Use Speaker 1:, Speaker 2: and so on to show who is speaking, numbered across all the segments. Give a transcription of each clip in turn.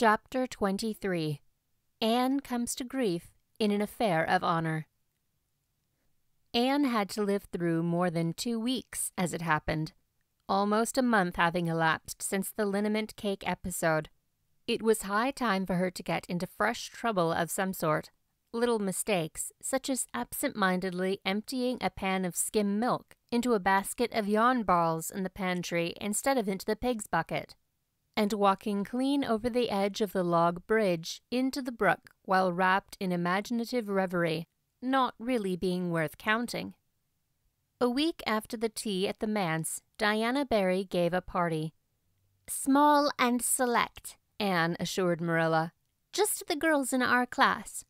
Speaker 1: Chapter 23 Anne Comes to Grief in an Affair of Honor. Anne had to live through more than two weeks, as it happened, almost a month having elapsed since the liniment cake episode. It was high time for her to get into fresh trouble of some sort. Little mistakes, such as absent mindedly emptying a pan of skim milk into a basket of yarn balls in the pantry instead of into the pig's bucket, and walking clean over the edge of the log bridge into the brook while wrapped in imaginative reverie, not really being worth counting. A week after the tea at the manse, Diana Barry gave a party.
Speaker 2: Small and select, Anne assured Marilla. Just the girls in our class.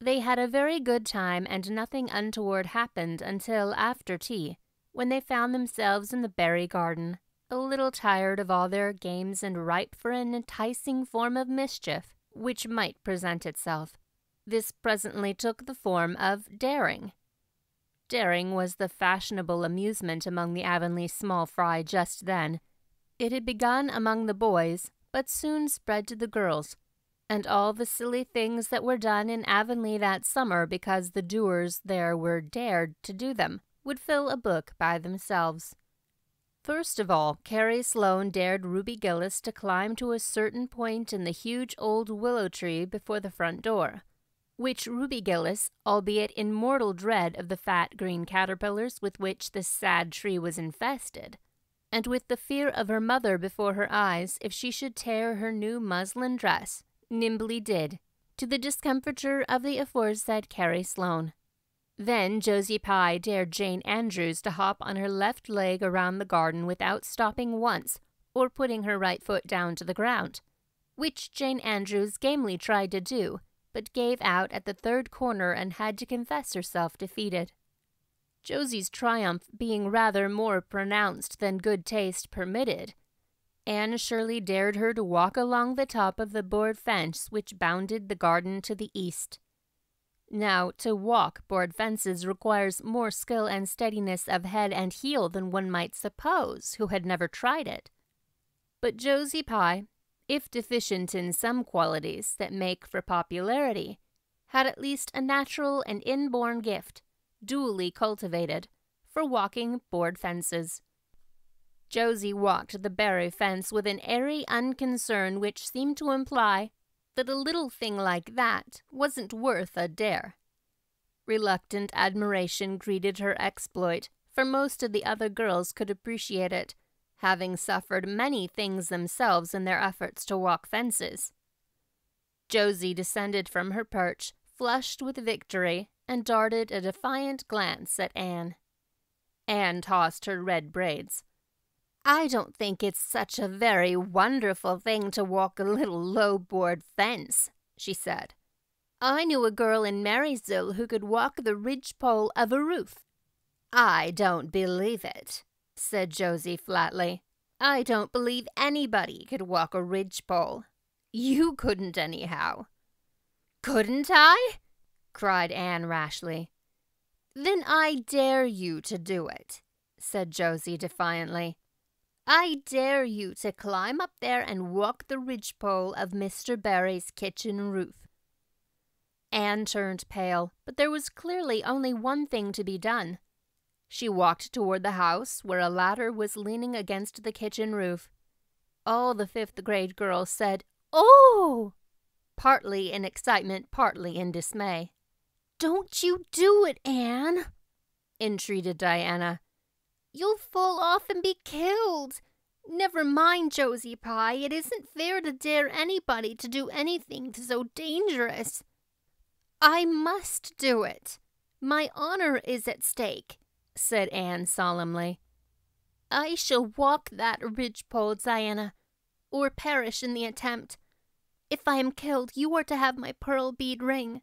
Speaker 1: They had a very good time, and nothing untoward happened until after tea, when they found themselves in the Barry garden, a little tired of all their games and ripe for an enticing form of mischief which might present itself. This presently took the form of daring. Daring was the fashionable amusement among the Avonlea small fry just then. It had begun among the boys, but soon spread to the girls, and all the silly things that were done in Avonlea that summer because the doers there were dared to do them would fill a book by themselves. First of all, Carrie Sloane dared Ruby Gillis to climb to a certain point in the huge old willow tree before the front door, which Ruby Gillis, albeit in mortal dread of the fat green caterpillars with which the sad tree was infested, and with the fear of her mother before her eyes if she should tear her new muslin dress, nimbly did, to the discomfiture of the aforesaid Carrie Sloane. Then Josie Pye dared Jane Andrews to hop on her left leg around the garden without stopping once or putting her right foot down to the ground, which Jane Andrews gamely tried to do, but gave out at the third corner and had to confess herself defeated. Josie's triumph being rather more pronounced than good taste permitted, Anne Shirley dared her to walk along the top of the board fence which bounded the garden to the east. Now, to walk board fences requires more skill and steadiness of head and heel than one might suppose who had never tried it. But Josie Pye, if deficient in some qualities that make for popularity, had at least a natural and inborn gift, duly cultivated, for walking board fences. Josie walked the Barry fence with an airy unconcern which seemed to imply that a little thing like that wasn't worth a dare. Reluctant admiration greeted her exploit, for most of the other girls could appreciate it, having suffered many things themselves in their efforts to walk fences. Josie descended from her perch, flushed with victory, and darted a defiant glance at Anne. Anne tossed her red braids.
Speaker 2: I don't think it's such a very wonderful thing to walk a little low board fence, she said. I knew a girl in Marysville who could walk the ridgepole of a roof.
Speaker 3: I don't believe it, said Josie flatly. I don't believe anybody could walk a ridgepole. You couldn't, anyhow.
Speaker 2: Couldn't I?
Speaker 3: cried Anne rashly.
Speaker 2: Then I dare you to do it, said Josie defiantly. I dare you to climb up there and walk the ridgepole of Mr. Barry's kitchen roof.
Speaker 1: Anne turned pale, but there was clearly only one thing to be done. She walked toward the house, where a ladder was leaning against the kitchen roof. All the fifth grade girls said, Oh! partly in excitement, partly in dismay.
Speaker 2: Don't you do it, Anne,
Speaker 1: entreated Diana.
Speaker 2: You'll fall off and be killed. Never mind, Josie Pye. It isn't fair to dare anybody to do anything so dangerous. I must do it. My honor is at stake, said Anne solemnly. I shall walk that ridgepole, Diana, or perish in the attempt. If I am killed, you are to have my pearl bead ring.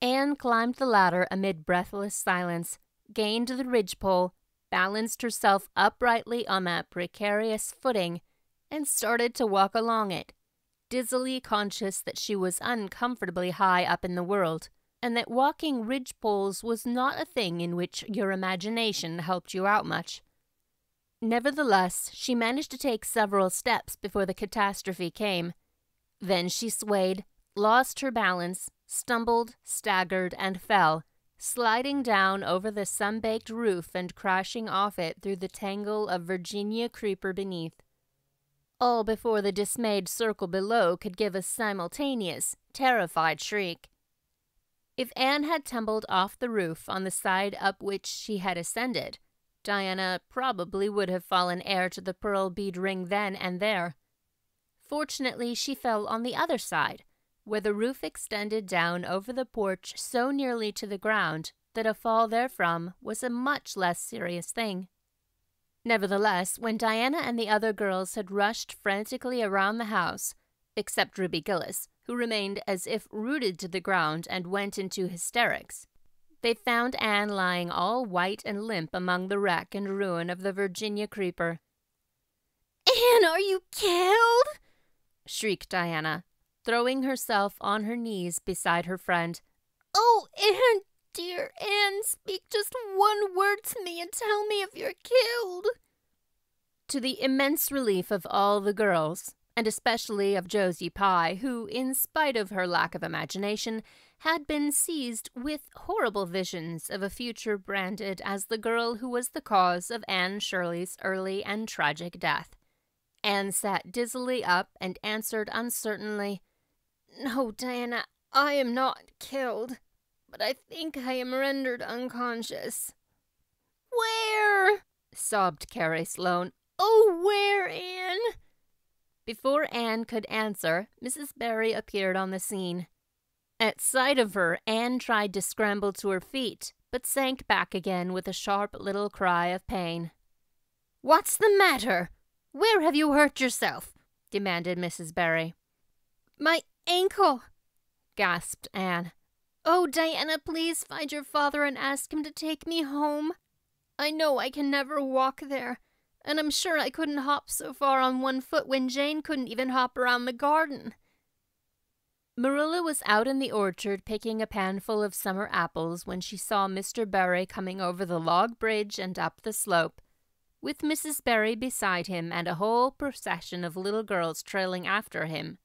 Speaker 1: Anne climbed the ladder amid breathless silence gained the ridgepole, balanced herself uprightly on that precarious footing, and started to walk along it, dizzily conscious that she was uncomfortably high up in the world, and that walking ridgepoles was not a thing in which your imagination helped you out much. Nevertheless, she managed to take several steps before the catastrophe came. Then she swayed, lost her balance, stumbled, staggered, and fell, sliding down over the sun-baked roof and crashing off it through the tangle of Virginia creeper beneath. All before the dismayed circle below could give a simultaneous, terrified shriek. If Anne had tumbled off the roof on the side up which she had ascended, Diana probably would have fallen heir to the pearl bead ring then and there. Fortunately, she fell on the other side, where the roof extended down over the porch so nearly to the ground that a fall therefrom was a much less serious thing. Nevertheless, when Diana and the other girls had rushed frantically around the house, except Ruby Gillis, who remained as if rooted to the ground and went into hysterics, they found Anne lying all white and limp among the wreck and ruin of the Virginia creeper.
Speaker 2: Anne, are you killed?
Speaker 1: shrieked Diana, throwing herself on her knees beside her friend.
Speaker 2: Oh, Anne, dear Anne, speak just one word to me and tell me if you're killed.
Speaker 1: To the immense relief of all the girls, and especially of Josie Pye, who, in spite of her lack of imagination, had been seized with horrible visions of a future branded as the girl who was the cause of Anne Shirley's early and tragic death. Anne sat dizzily up and answered uncertainly,
Speaker 2: No, Diana, I am not killed, but I think I am rendered unconscious.
Speaker 1: Where? sobbed Carrie Sloane.
Speaker 2: Oh, where, Anne?
Speaker 1: Before Anne could answer, Mrs. Barry appeared on the scene. At sight of her, Anne tried to scramble to her feet, but sank back again with a sharp little cry of pain.
Speaker 3: What's the matter? Where have you hurt yourself? demanded Mrs. Barry.
Speaker 2: My ankle,
Speaker 1: gasped Anne.
Speaker 2: Oh, Diana, please find your father and ask him to take me home. I know I can never walk there, and I'm sure I couldn't hop so far on one foot when Jane couldn't even hop around the garden.
Speaker 1: Marilla was out in the orchard picking a panful of summer apples when she saw Mr. Barry coming over the log bridge and up the slope, with Mrs. Barry beside him and a whole procession of little girls trailing after him.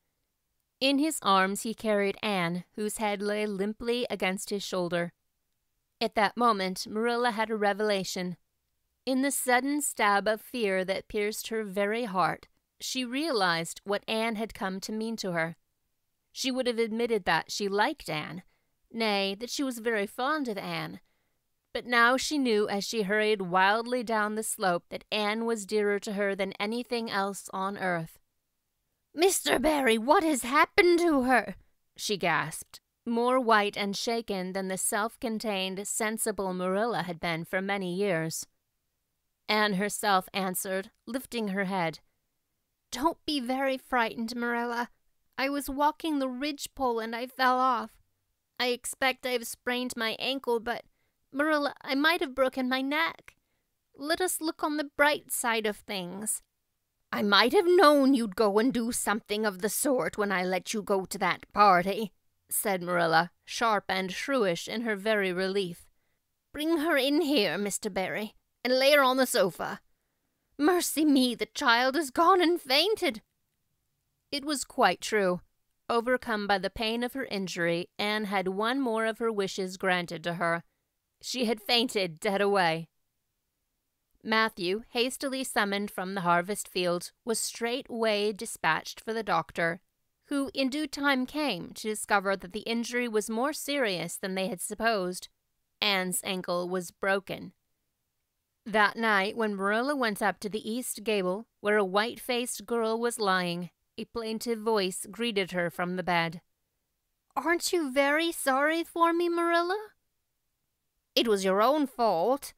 Speaker 1: In his arms he carried Anne, whose head lay limply against his shoulder. At that moment Marilla had a revelation. In the sudden stab of fear that pierced her very heart, she realized what Anne had come to mean to her. She would have admitted that she liked Anne, nay, that she was very fond of Anne. But now she knew as she hurried wildly down the slope that Anne was dearer to her than anything else on earth.
Speaker 3: Mr. Barry, what has happened to her?
Speaker 1: she gasped, more white and shaken than the self contained, sensible Marilla had been for many years. Anne herself answered, lifting her head.
Speaker 2: Don't be very frightened, Marilla. I was walking the ridgepole and I fell off. I expect I've sprained my ankle, but Marilla, I might have broken my neck. Let us look on the bright side of things.
Speaker 3: I might have known you'd go and do something of the sort when I let you go to that party, said Marilla, sharp and shrewish in her very relief. Bring her in here, Mr. Barry, and lay her on the sofa. Mercy me, the child has gone and fainted.
Speaker 1: It was quite true. Overcome by the pain of her injury, Anne had one more of her wishes granted to her. She had fainted dead away. Matthew, hastily summoned from the harvest field, was straightway dispatched for the doctor, who in due time came to discover that the injury was more serious than they had supposed. Anne's ankle was broken. That night, when Marilla went up to the east gable, where a white faced girl was lying, a plaintive voice greeted her from the bed.
Speaker 2: Aren't you very sorry for me, Marilla?
Speaker 3: It was your own fault,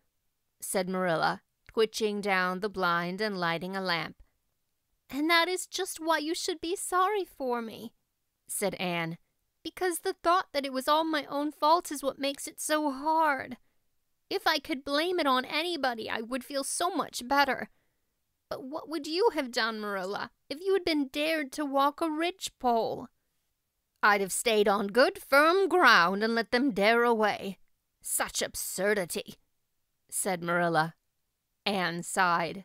Speaker 3: said Marilla, twitching down the blind and lighting a lamp.
Speaker 2: And that is just why you should be sorry for me, said Anne, because the thought that it was all my own fault is what makes it so hard. If I could blame it on anybody, I would feel so much better. But what would you have done, Marilla, if you had been dared to walk a ridgepole?
Speaker 3: I'd have stayed on good firm ground and let them dare away. Such absurdity, said Marilla. Anne sighed.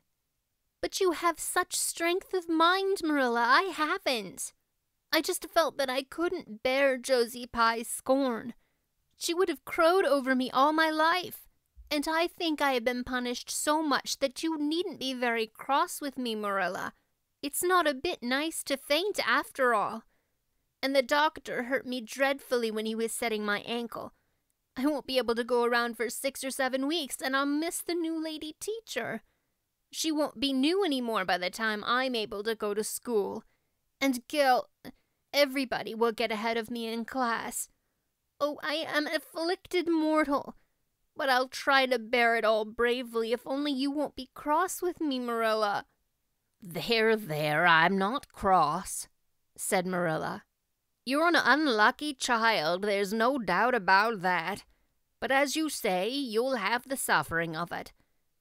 Speaker 2: But you have such strength of mind, Marilla. I haven't. I just felt that I couldn't bear Josie Pye's scorn. She would have crowed over me all my life. And I think I have been punished so much that you needn't be very cross with me, Marilla. It's not a bit nice to faint after all. And the doctor hurt me dreadfully when he was setting my ankle. I won't be able to go around for six or seven weeks, and I'll miss the new lady teacher. She won't be new any more by the time I'm able to go to school. And Gil, everybody will get ahead of me in class. Oh, I am afflicted mortal. But I'll try to bear it all bravely if only you won't be cross with me, Marilla.
Speaker 3: There, there, I'm not cross, said Marilla. You're an unlucky child, there's no doubt about that. But as you say, you'll have the suffering of it.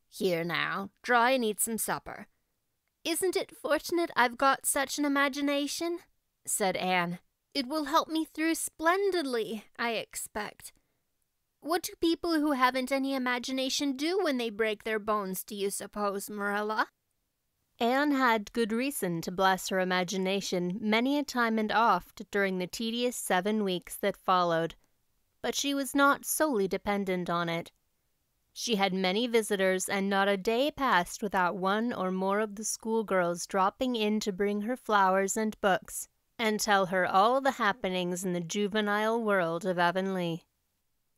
Speaker 3: Here now, try and eat some supper.
Speaker 2: Isn't it fortunate I've got such an imagination? said Anne. It will help me through splendidly, I expect. What do people who haven't any imagination do when they break their bones, do you suppose, Marilla?
Speaker 1: Anne had good reason to bless her imagination many a time and oft during the tedious seven weeks that followed, but she was not solely dependent on it. She had many visitors, and not a day passed without one or more of the schoolgirls dropping in to bring her flowers and books, and tell her all the happenings in the juvenile world of Avonlea.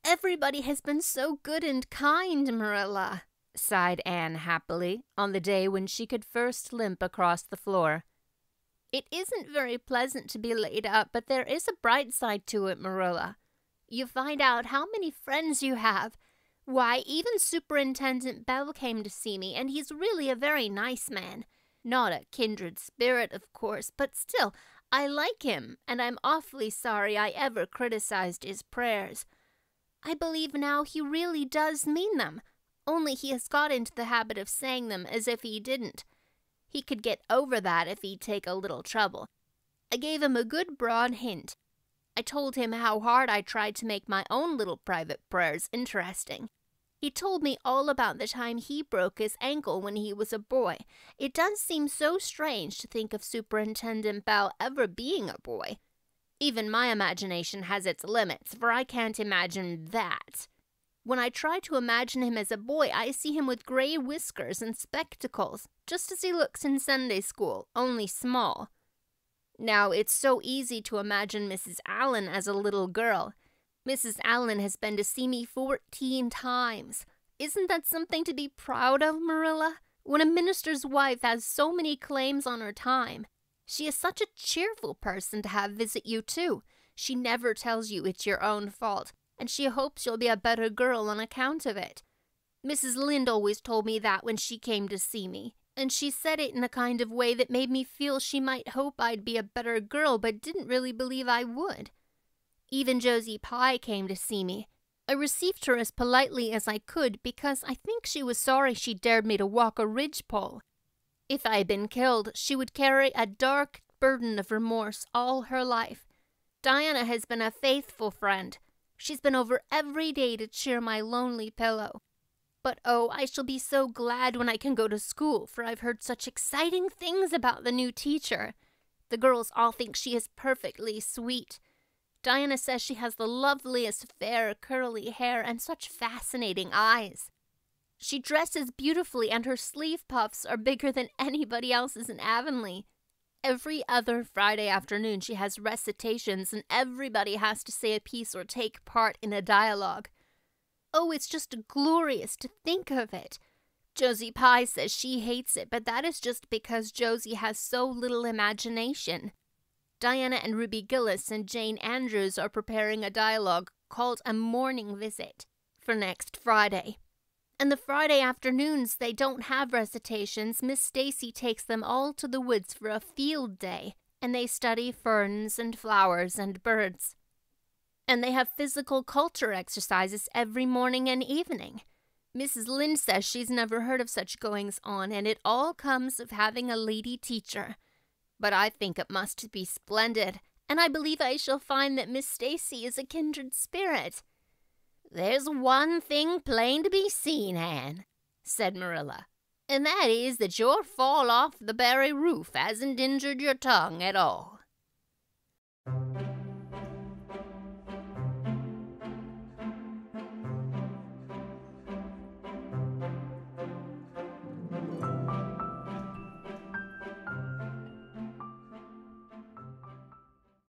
Speaker 2: Everybody has been so good and kind, Marilla,
Speaker 1: sighed Anne happily on the day when she could first limp across the floor.
Speaker 2: It isn't very pleasant to be laid up, but there is a bright side to it, Marilla. You find out how many friends you have. Why, even Superintendent Bell came to see me, and he's really a very nice man. Not a kindred spirit, of course, but still, I like him, and I'm awfully sorry I ever criticized his prayers. I believe now he really does mean them, only he has got into the habit of saying them as if he didn't. He could get over that if he'd take a little trouble. I gave him a good broad hint. I told him how hard I tried to make my own little private prayers interesting. He told me all about the time he broke his ankle when he was a boy. It does seem so strange to think of Superintendent Bell ever being a boy. Even my imagination has its limits, for I can't imagine that. When I try to imagine him as a boy, I see him with gray whiskers and spectacles, just as he looks in Sunday school, only small. Now, it's so easy to imagine Mrs. Allan as a little girl. Mrs. Allan has been to see me fourteen times. Isn't that something to be proud of, Marilla? When a minister's wife has so many claims on her time, she is such a cheerful person to have visit you, too. She never tells you it's your own fault, and she hopes you'll be a better girl on account of it. Mrs. Lynde always told me that when she came to see me, and she said it in a kind of way that made me feel she might hope I'd be a better girl, but didn't really believe I would. Even Josie Pye came to see me. I received her as politely as I could because I think she was sorry she dared me to walk a ridgepole. If I had been killed, she would carry a dark burden of remorse all her life. Diana has been a faithful friend. She's been over every day to cheer my lonely pillow. But oh, I shall be so glad when I can go to school, for I've heard such exciting things about the new teacher. The girls all think she is perfectly sweet. Diana says she has the loveliest fair curly hair and such fascinating eyes. She dresses beautifully, and her sleeve puffs are bigger than anybody else's in Avonlea. Every other Friday afternoon, she has recitations, and everybody has to say a piece or take part in a dialogue. Oh, it's just glorious to think of it. Josie Pye says she hates it, but that is just because Josie has so little imagination. Diana and Ruby Gillis and Jane Andrews are preparing a dialogue called A Morning Visit for next Friday. And the Friday afternoons they don't have recitations. Miss Stacy takes them all to the woods for a field day, and they study ferns and flowers and birds. And they have physical culture exercises every morning and evening. Mrs. Lynde says she's never heard of such goings on, and it all comes of having a lady teacher. But I think it must be splendid, and I believe I shall find that Miss Stacy is a kindred spirit.
Speaker 3: There's one thing plain to be seen, Anne, said Marilla. and that is that your fall off the Barry roof hasn't injured your tongue at all.